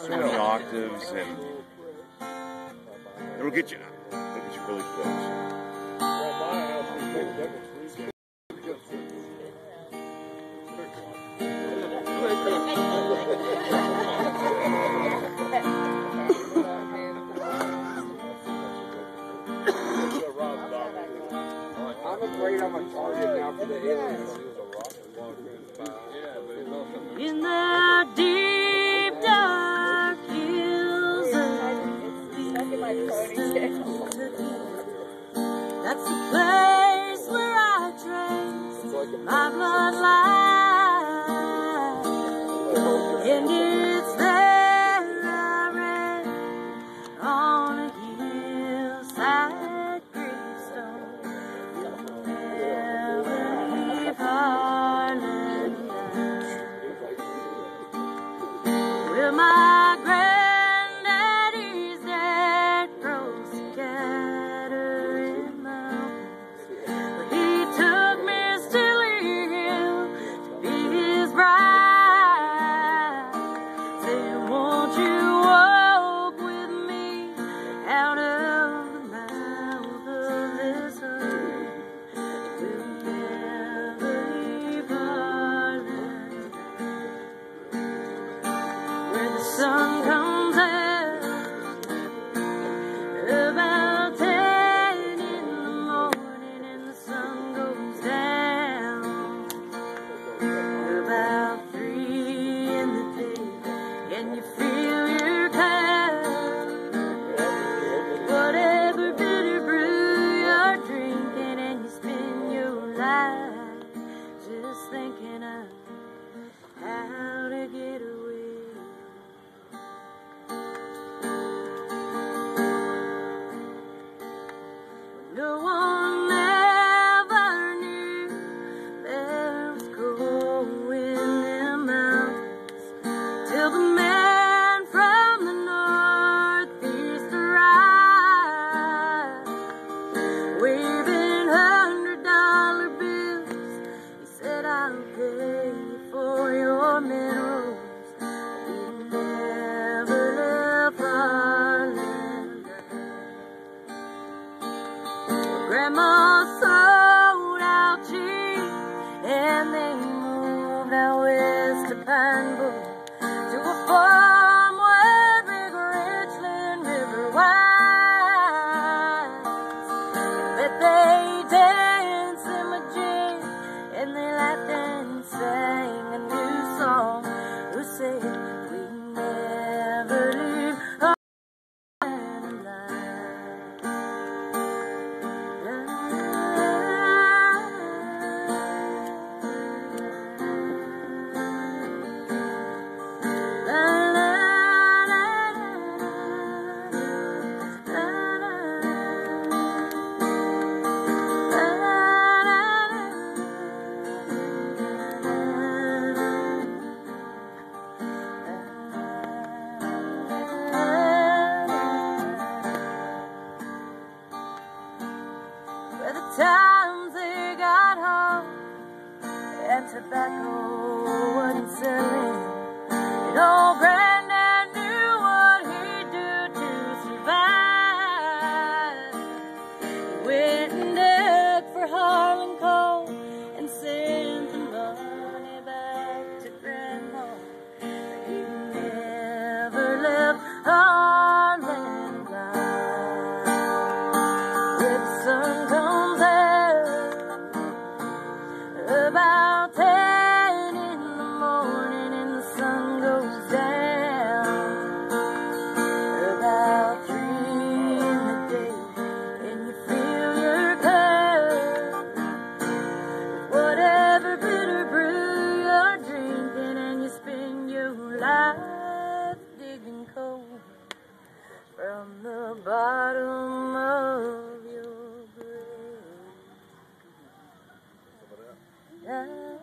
So many octaves, and it'll get you. It'll get you really close. I'm afraid I'm a target now for the aliens. sun comes. Grandma sold out cheap, and they moved out west to Pine Pineville. times they got home and tobacco wouldn't send It You know, the bottom of your brain.